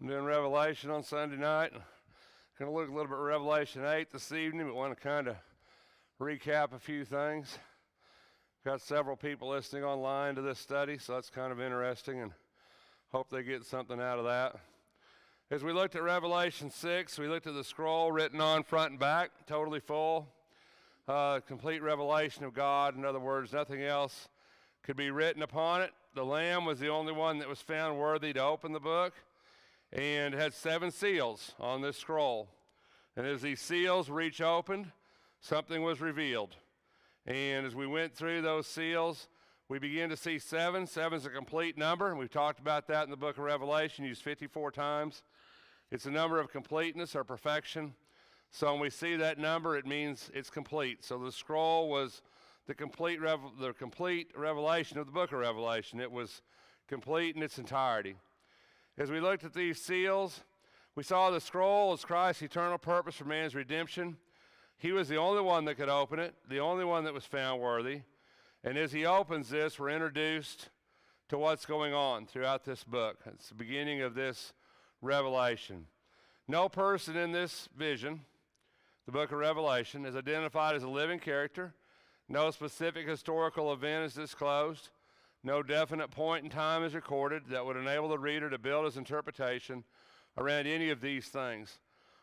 I'm doing Revelation on Sunday night. Going to look a little bit at Revelation 8 this evening, but want to kind of recap a few things. Got several people listening online to this study, so that's kind of interesting and hope they get something out of that. As we looked at Revelation 6, we looked at the scroll written on front and back, totally full. Uh, complete revelation of God. In other words, nothing else could be written upon it. The Lamb was the only one that was found worthy to open the book and had seven seals on this scroll. And as these seals were each opened, something was revealed. And as we went through those seals, we begin to see seven. Seven's a complete number, and we've talked about that in the book of Revelation, used 54 times. It's a number of completeness or perfection. So when we see that number, it means it's complete. So the scroll was the complete, the complete revelation of the book of Revelation. It was complete in its entirety. As we looked at these seals, we saw the scroll as Christ's eternal purpose for man's redemption. He was the only one that could open it, the only one that was found worthy. And as he opens this, we're introduced to what's going on throughout this book. It's the beginning of this revelation. No person in this vision, the book of Revelation, is identified as a living character. No specific historical event is disclosed. No definite point in time is recorded that would enable the reader to build his interpretation around any of these things.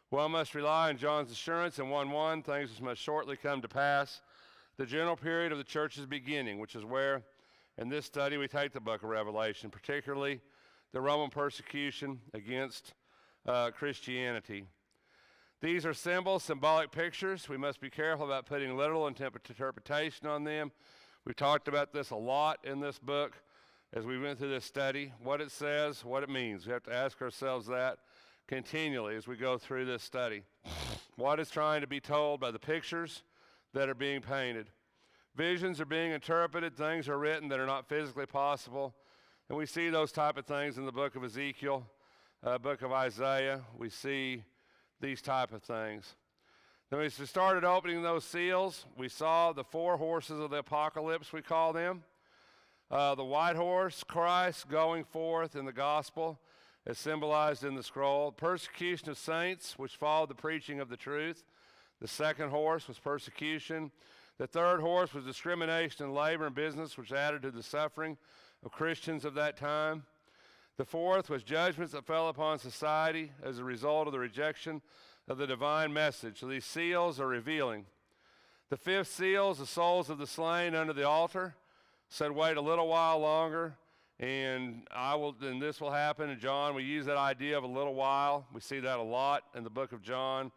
One must rely on John's assurance in 1 1, things must shortly come to pass. The general period of the church's beginning, which is where in this study we take the book of Revelation, particularly the Roman persecution against uh, Christianity. These are symbols, symbolic pictures. We must be careful about putting literal interpretation on them. We've talked about this a lot in this book as we went through this study what it says, what it means. We have to ask ourselves that continually as we go through this study. what is trying to be told by the pictures that are being painted? Visions are being interpreted, things are written that are not physically possible. And we see those type of things in the book of Ezekiel, uh, book of Isaiah. We see these type of things. Then as we started opening those seals, we saw the four horses of the apocalypse, we call them. Uh, the white horse, Christ going forth in the gospel, as symbolized in the scroll. Persecution of saints, which followed the preaching of the truth. The second horse was persecution. The third horse was discrimination in labor and business, which added to the suffering of Christians of that time. The fourth was judgments that fell upon society as a result of the rejection of the divine message. So these seals are revealing. The fifth seal is the souls of the slain under the altar. Said, wait a little while longer, and I will. And this will happen. And John, we use that idea of a little while. We see that a lot in the book of John.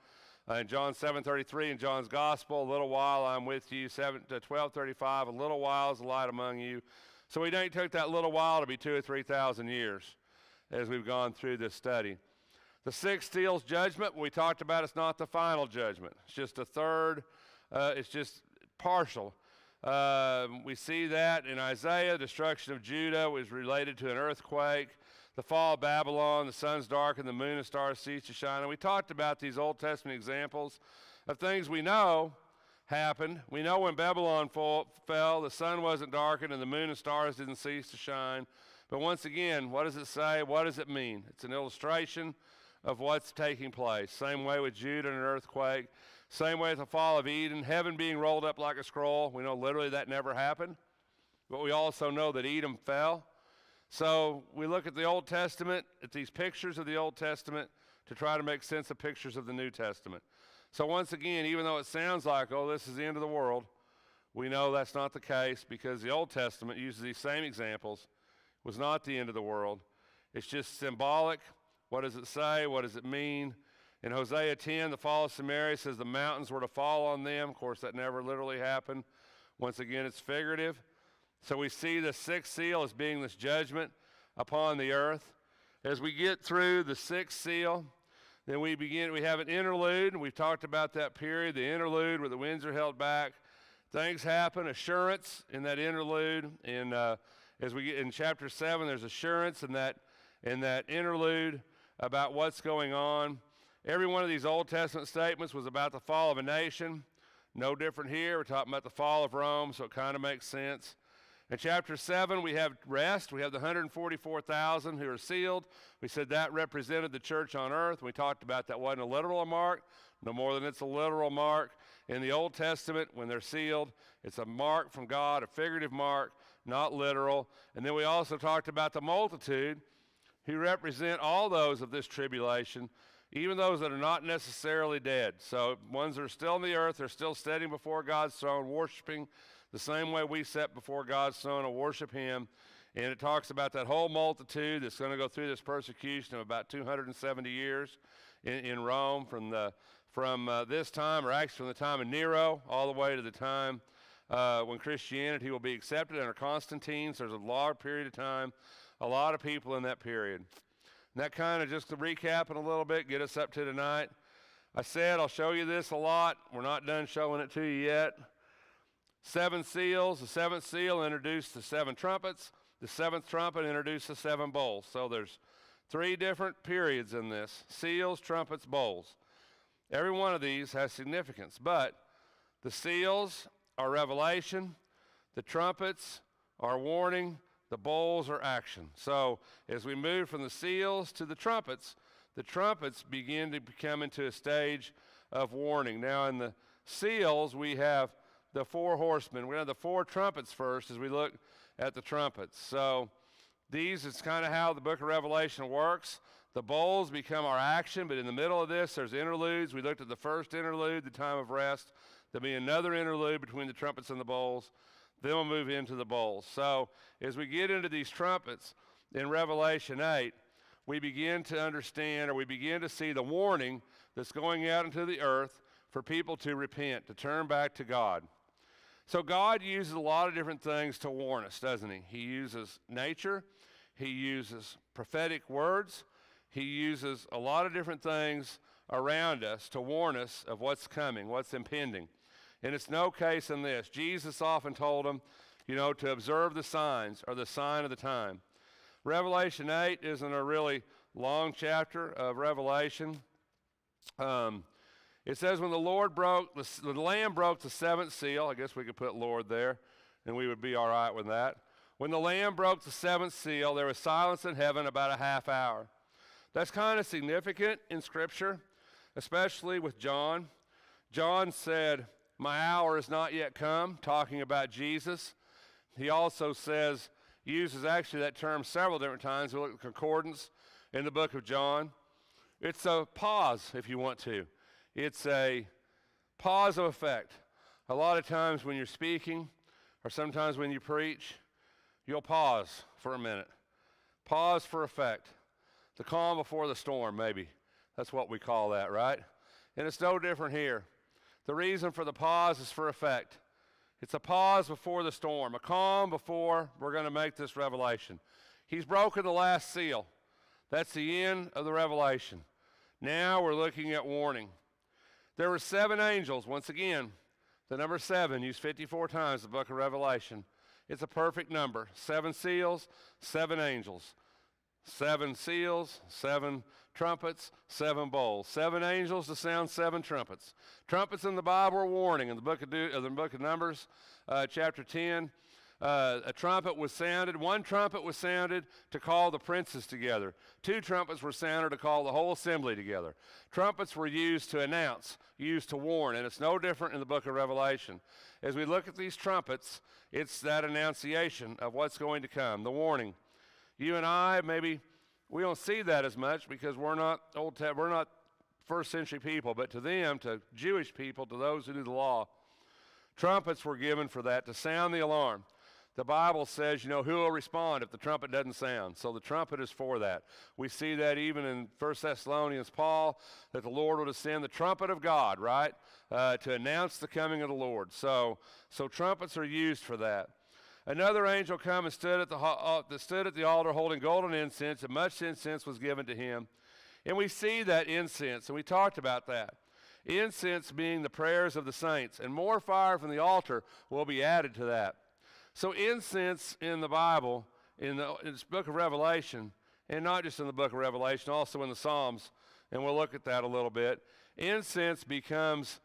Uh, in John 7:33 in John's Gospel, a little while I'm with you. 7 to 12:35, a little while is the light among you. So we don't take that little while to be two or three thousand years, as we've gone through this study. The sixth seal's judgment, we talked about, it's not the final judgment. It's just a third, uh, it's just partial. Uh, we see that in Isaiah, destruction of Judah was related to an earthquake. The fall of Babylon, the sun's dark and the moon and stars cease to shine. And we talked about these Old Testament examples of things we know happened. We know when Babylon fall, fell, the sun wasn't darkened and the moon and stars didn't cease to shine. But once again, what does it say? What does it mean? It's an illustration of what's taking place. Same way with Judah and an earthquake. Same way with the fall of Edom, heaven being rolled up like a scroll. We know literally that never happened. But we also know that Edom fell. So we look at the Old Testament, at these pictures of the Old Testament, to try to make sense of pictures of the New Testament. So once again, even though it sounds like, oh, this is the end of the world, we know that's not the case because the Old Testament uses these same examples. Was not the end of the world. It's just symbolic what does it say? What does it mean? In Hosea 10, the fall of Samaria says the mountains were to fall on them. Of course, that never literally happened. Once again, it's figurative. So we see the sixth seal as being this judgment upon the earth. As we get through the sixth seal, then we begin, we have an interlude, we've talked about that period, the interlude where the winds are held back. Things happen, assurance in that interlude. And uh, as we get in chapter 7, there's assurance in that, in that interlude about what's going on. Every one of these Old Testament statements was about the fall of a nation. No different here. We're talking about the fall of Rome, so it kind of makes sense. In chapter 7, we have rest. We have the 144,000 who are sealed. We said that represented the church on earth. We talked about that wasn't a literal mark, no more than it's a literal mark. In the Old Testament, when they're sealed, it's a mark from God, a figurative mark, not literal. And then we also talked about the multitude who represent all those of this tribulation, even those that are not necessarily dead. So, ones that are still on the earth, they're still standing before God's throne, worshiping the same way we sit before God's throne and worship Him. And it talks about that whole multitude that's going to go through this persecution of about 270 years in, in Rome from, the, from uh, this time, or actually from the time of Nero all the way to the time uh, when Christianity will be accepted under Constantine. So there's a long period of time, a lot of people in that period. And that kind of just to recap it a little bit, get us up to tonight. I said I'll show you this a lot. We're not done showing it to you yet. Seven seals. The seventh seal introduced the seven trumpets. The seventh trumpet introduced the seven bowls. So there's three different periods in this seals, trumpets, bowls. Every one of these has significance, but the seals are revelation, the trumpets are warning, the bowls are action. So as we move from the seals to the trumpets, the trumpets begin to come into a stage of warning. Now, in the seals, we have the four horsemen. We have the four trumpets first as we look at the trumpets. So these is kind of how the book of Revelation works. The bowls become our action, but in the middle of this, there's interludes. We looked at the first interlude, the time of rest. There'll be another interlude between the trumpets and the bowls. Then we'll move into the bowls. So as we get into these trumpets in Revelation 8, we begin to understand or we begin to see the warning that's going out into the earth for people to repent, to turn back to God. So God uses a lot of different things to warn us, doesn't he? He uses nature, he uses prophetic words, he uses a lot of different things around us to warn us of what's coming, what's impending. And it's no case in this. Jesus often told them, you know, to observe the signs or the sign of the time. Revelation 8 isn't a really long chapter of Revelation. Um, it says, when the Lord broke, the, the Lamb broke the seventh seal, I guess we could put Lord there, and we would be all right with that. When the Lamb broke the seventh seal, there was silence in heaven about a half hour. That's kind of significant in Scripture, especially with John. John said, My hour is not yet come, talking about Jesus. He also says, uses actually that term several different times. We look at concordance in the book of John. It's a pause, if you want to. It's a pause of effect. A lot of times when you're speaking, or sometimes when you preach, you'll pause for a minute. Pause for effect. The calm before the storm, maybe. That's what we call that, right? And it's no different here. The reason for the pause is for effect. It's a pause before the storm, a calm before we're going to make this revelation. He's broken the last seal. That's the end of the revelation. Now we're looking at warning. There were seven angels. Once again, the number seven used 54 times in the book of Revelation. It's a perfect number. Seven seals, seven angels. Seven seals, seven trumpets, seven bowls. Seven angels to sound seven trumpets. Trumpets in the Bible are warning. In the book of, Do, uh, the book of Numbers, uh, chapter 10, uh, a trumpet was sounded. One trumpet was sounded to call the princes together. Two trumpets were sounded to call the whole assembly together. Trumpets were used to announce, used to warn, and it's no different in the book of Revelation. As we look at these trumpets, it's that annunciation of what's going to come, the warning. You and I, maybe we don't see that as much because we're not old, we're not first century people, but to them, to Jewish people, to those who knew the law, trumpets were given for that to sound the alarm the Bible says, you know, who will respond if the trumpet doesn't sound? So the trumpet is for that. We see that even in 1 Thessalonians, Paul, that the Lord will descend the trumpet of God, right, uh, to announce the coming of the Lord. So, so trumpets are used for that. Another angel come and stood at the, uh, stood at the altar holding golden incense, and much incense was given to him. And we see that incense, and we talked about that. Incense being the prayers of the saints, and more fire from the altar will be added to that. So, incense in the Bible, in the, in the book of Revelation, and not just in the book of Revelation, also in the Psalms, and we'll look at that a little bit. Incense becomes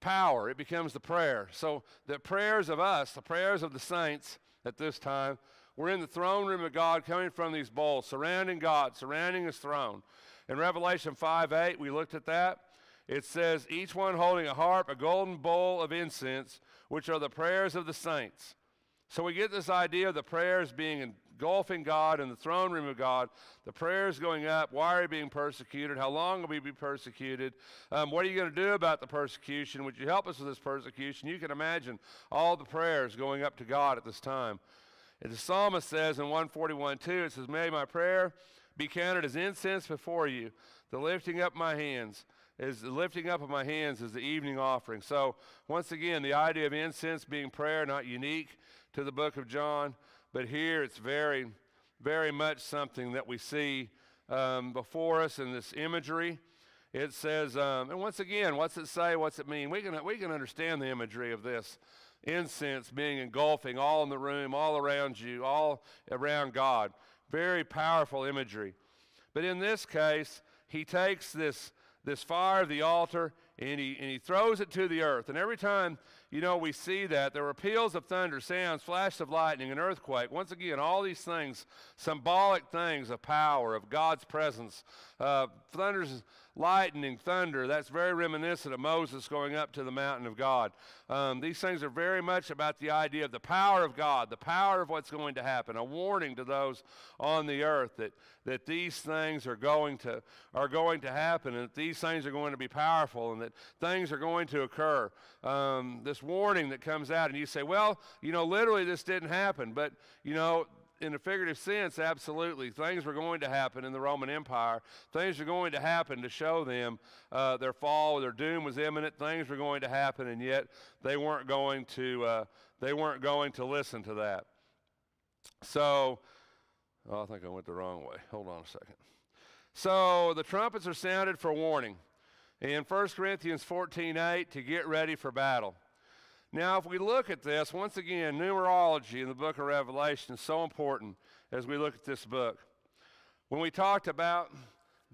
power, it becomes the prayer. So the prayers of us, the prayers of the saints at this time, we're in the throne room of God coming from these bowls, surrounding God, surrounding his throne. In Revelation 5 8, we looked at that. It says, each one holding a harp, a golden bowl of incense, which are the prayers of the saints. So we get this idea of the prayers being engulfing God in the throne room of God, the prayers going up, why are you being persecuted? How long will we be persecuted? Um, what are you going to do about the persecution? Would you help us with this persecution? You can imagine all the prayers going up to God at this time. And the psalmist says in 141 2, it says, May my prayer be counted as incense before you, the lifting up my hands is the lifting up of my hands is the evening offering. So once again, the idea of incense being prayer, not unique to the book of John, but here it's very, very much something that we see um, before us in this imagery. It says, um, and once again, what's it say? What's it mean? We can, we can understand the imagery of this incense being engulfing all in the room, all around you, all around God. Very powerful imagery. But in this case, he takes this, this fire of the altar and he, and he throws it to the earth. And every time, you know, we see that, there were peals of thunder, sounds, flashes of lightning, an earthquake. Once again, all these things, symbolic things of power, of God's presence. Uh, thunders lightning, thunder, that's very reminiscent of Moses going up to the mountain of God. Um, these things are very much about the idea of the power of God, the power of what's going to happen, a warning to those on the earth that, that these things are going, to, are going to happen and that these things are going to be powerful and that things are going to occur. Um, this warning that comes out, and you say, well, you know, literally this didn't happen, but, you know, in a figurative sense, absolutely. Things were going to happen in the Roman Empire. Things were going to happen to show them uh, their fall, their doom was imminent. Things were going to happen, and yet they weren't going to. Uh, they weren't going to listen to that. So, oh, I think I went the wrong way. Hold on a second. So the trumpets are sounded for warning. In 1 Corinthians 14:8 to get ready for battle. Now, if we look at this, once again, numerology in the book of Revelation is so important as we look at this book. When we talked about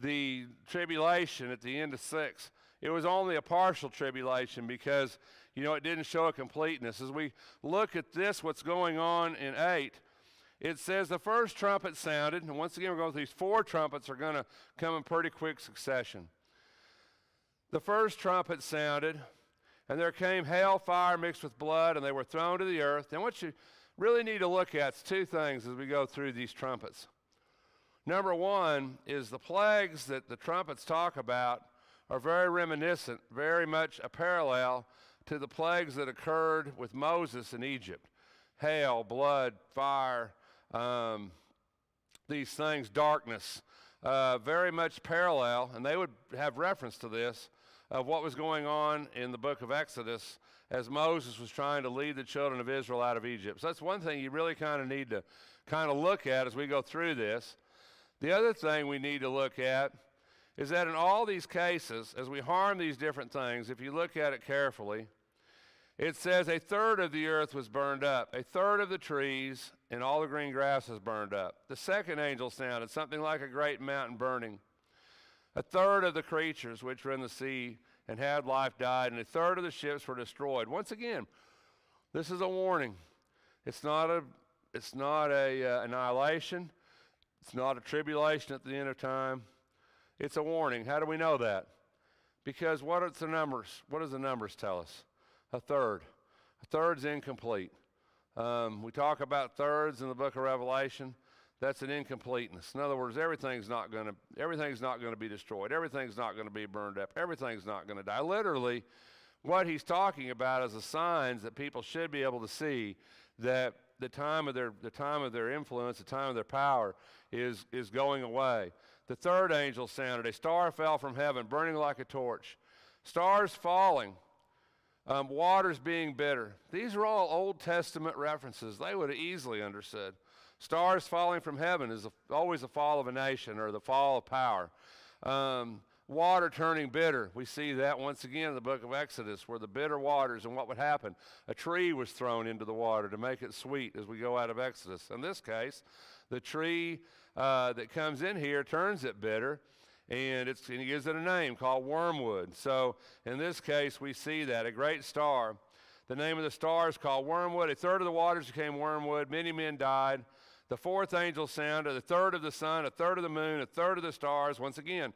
the tribulation at the end of 6, it was only a partial tribulation because, you know, it didn't show a completeness. As we look at this, what's going on in 8, it says the first trumpet sounded, and once again, we're going through these four trumpets are going to come in pretty quick succession. The first trumpet sounded, and there came hail, fire mixed with blood, and they were thrown to the earth. And what you really need to look at is two things as we go through these trumpets. Number one is the plagues that the trumpets talk about are very reminiscent, very much a parallel to the plagues that occurred with Moses in Egypt hail, blood, fire, um, these things, darkness, uh, very much parallel, and they would have reference to this of what was going on in the book of Exodus as Moses was trying to lead the children of Israel out of Egypt. So that's one thing you really kind of need to kind of look at as we go through this. The other thing we need to look at is that in all these cases, as we harm these different things, if you look at it carefully, it says a third of the earth was burned up, a third of the trees and all the green grass was burned up. The second angel sounded something like a great mountain burning. A third of the creatures which were in the sea and had life died, and a third of the ships were destroyed. Once again, this is a warning. It's not a, it's not a uh, annihilation. It's not a tribulation at the end of time. It's a warning. How do we know that? Because what are the numbers? What does the numbers tell us? A third. A third's incomplete. Um, we talk about thirds in the book of Revelation that's an incompleteness. In other words, everything's not going to everything's not going to be destroyed. Everything's not going to be burned up. Everything's not going to die. Literally, what he's talking about is the signs that people should be able to see that the time of their the time of their influence, the time of their power is is going away. The third angel sounded. A star fell from heaven, burning like a torch. Stars falling. Um, waters being bitter. These are all Old Testament references. They would have easily understood. Stars falling from heaven is always the fall of a nation or the fall of power. Um, water turning bitter. We see that once again in the book of Exodus, where the bitter waters and what would happen. A tree was thrown into the water to make it sweet as we go out of Exodus. In this case, the tree uh, that comes in here turns it bitter, and, it's, and he gives it a name called wormwood. So in this case, we see that a great star. The name of the star is called wormwood. A third of the waters became wormwood. Many men died. The fourth angel sounded, a third of the sun, a third of the moon, a third of the stars. Once again,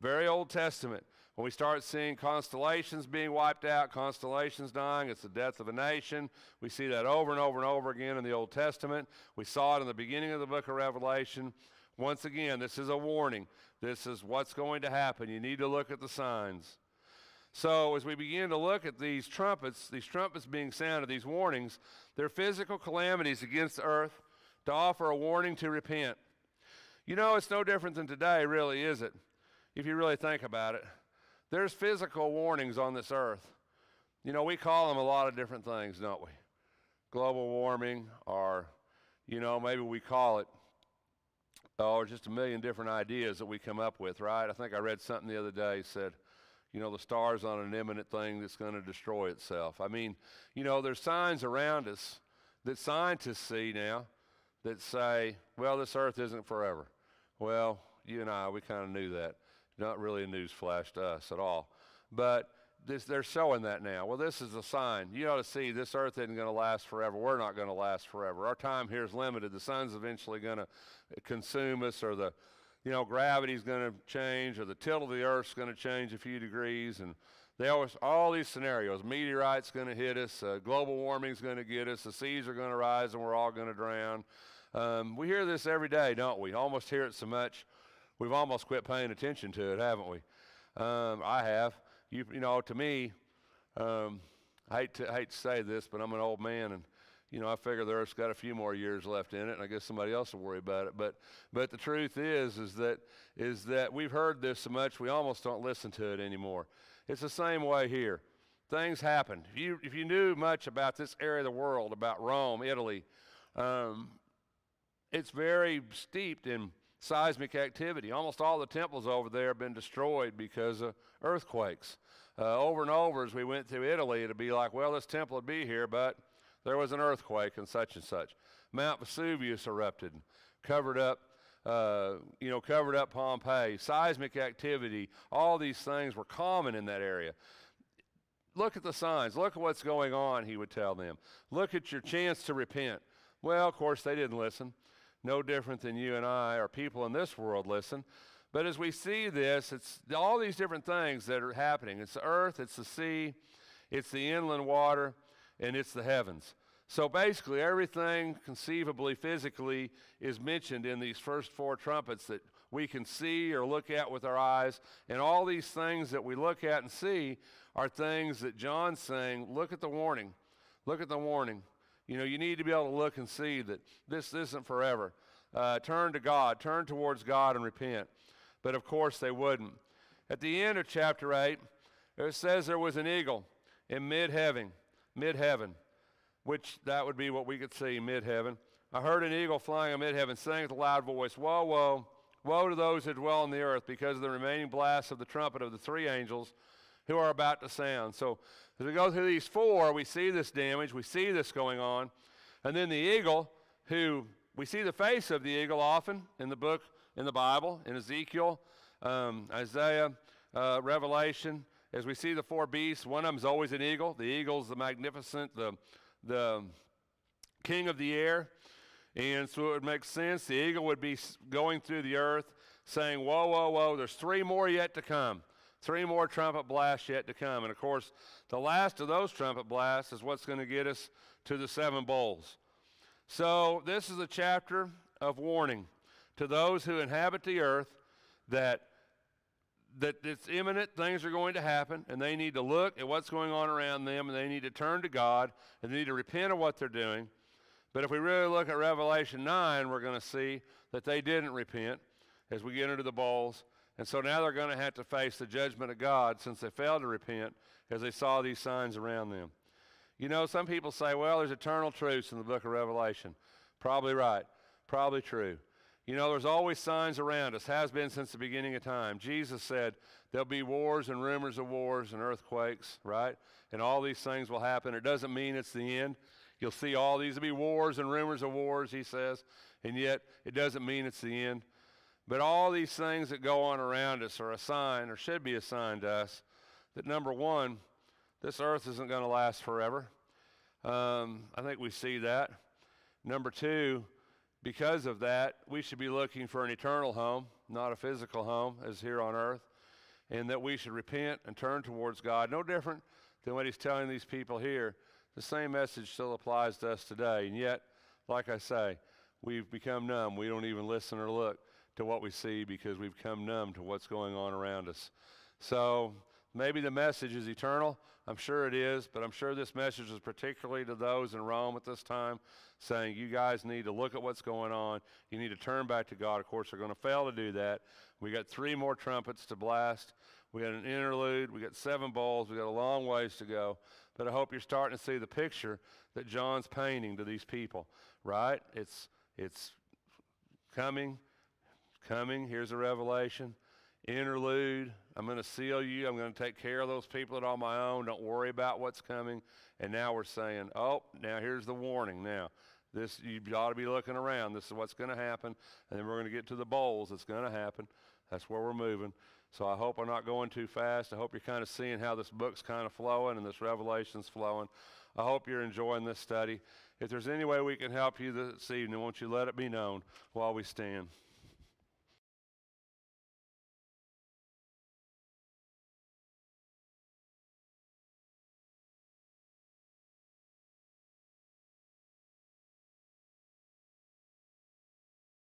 very Old Testament. When we start seeing constellations being wiped out, constellations dying, it's the death of a nation. We see that over and over and over again in the Old Testament. We saw it in the beginning of the book of Revelation. Once again, this is a warning. This is what's going to happen. You need to look at the signs. So, as we begin to look at these trumpets, these trumpets being sounded, these warnings, they're physical calamities against the earth to offer a warning to repent. You know, it's no different than today, really, is it? If you really think about it. There's physical warnings on this earth. You know, we call them a lot of different things, don't we? Global warming, or, you know, maybe we call it oh, or just a million different ideas that we come up with, right? I think I read something the other day said, you know, the star's on an imminent thing that's going to destroy itself. I mean, you know, there's signs around us that scientists see now that say, well, this earth isn't forever. Well, you and I, we kind of knew that. Not really a news flash to us at all. But this, they're showing that now. Well, this is a sign. You ought to see this earth isn't going to last forever. We're not going to last forever. Our time here is limited. The sun's eventually going to uh, consume us, or the, you know, gravity's going to change, or the tilt of the earth's going to change a few degrees, and they always all these scenarios. Meteorites going to hit us. Uh, global warming's going to get us. The seas are going to rise, and we're all going to drown. Um, we hear this every day, don't we? Almost hear it so much, we've almost quit paying attention to it, haven't we? Um, I have you, you know, to me, um, I hate to, hate to say this, but I'm an old man, and you know, I figure the Earth's got a few more years left in it, and I guess somebody else will worry about it. But, but the truth is, is that, is that we've heard this so much we almost don't listen to it anymore. It's the same way here. Things happen. If you, if you knew much about this area of the world, about Rome, Italy, um, it's very steeped in seismic activity. Almost all the temples over there have been destroyed because of earthquakes. Uh, over and over as we went through Italy, it'd be like, well, this temple would be here, but there was an earthquake and such and such. Mount Vesuvius erupted, covered up, uh, you know, covered up Pompeii. Seismic activity, all these things were common in that area. Look at the signs. Look at what's going on, he would tell them. Look at your chance to repent. Well, of course, they didn't listen no different than you and I or people in this world listen. But as we see this, it's all these different things that are happening. It's the earth, it's the sea, it's the inland water, and it's the heavens. So basically, everything conceivably, physically, is mentioned in these first four trumpets that we can see or look at with our eyes. And all these things that we look at and see are things that John's saying, look at the warning. Look at the warning. You know, you need to be able to look and see that this isn't forever. Uh, turn to God, turn towards God and repent. But of course they wouldn't. At the end of chapter 8, it says there was an eagle in mid heaven, mid heaven, which that would be what we could see, mid heaven. I heard an eagle flying in mid heaven saying with a loud voice, Woe, woe, woe to those who dwell on the earth because of the remaining blasts of the trumpet of the three angels who are about to sound. So as we go through these four, we see this damage, we see this going on. And then the eagle, who we see the face of the eagle often in the book, in the Bible, in Ezekiel, um, Isaiah, uh, Revelation. As we see the four beasts, one of them is always an eagle. The eagle's the magnificent, the, the king of the air. And so it would make sense. The eagle would be going through the earth saying, Woe, woe, woe, there's three more yet to come. Three more trumpet blasts yet to come. And of course, the last of those trumpet blasts is what's going to get us to the seven bowls. So, this is a chapter of warning to those who inhabit the earth that that it's imminent things are going to happen and they need to look at what's going on around them and they need to turn to God and they need to repent of what they're doing. But if we really look at Revelation 9, we're going to see that they didn't repent as we get into the bowls. And so now they're going to have to face the judgment of God since they failed to repent as they saw these signs around them. You know, some people say, well, there's eternal truths in the book of Revelation. Probably right. Probably true. You know, there's always signs around us, has been since the beginning of time. Jesus said there'll be wars and rumors of wars and earthquakes, right? And all these things will happen. It doesn't mean it's the end. You'll see all these will be wars and rumors of wars, he says, and yet it doesn't mean it's the end. But all these things that go on around us are a sign, or should be a sign to us, that number one, this earth isn't going to last forever. Um, I think we see that. Number two, because of that, we should be looking for an eternal home, not a physical home as here on earth, and that we should repent and turn towards God. No different than what he's telling these people here. The same message still applies to us today. And yet, like I say, we've become numb. We don't even listen or look to what we see because we've come numb to what's going on around us. So maybe the message is eternal. I'm sure it is, but I'm sure this message is particularly to those in Rome at this time, saying you guys need to look at what's going on. You need to turn back to God. Of course, they're going to fail to do that. We got three more trumpets to blast. We got an interlude. We got seven bowls. We got a long ways to go. But I hope you're starting to see the picture that John's painting to these people. Right? It's it's coming, coming. Here's a revelation. Interlude. I'm going to seal you. I'm going to take care of those people that are on my own. Don't worry about what's coming. And now we're saying, oh, now here's the warning. Now, this you ought to be looking around. This is what's going to happen. And then we're going to get to the bowls. It's going to happen. That's where we're moving. So I hope I'm not going too fast. I hope you're kind of seeing how this book's kind of flowing and this revelation's flowing. I hope you're enjoying this study. If there's any way we can help you this evening, won't you let it be known while we stand?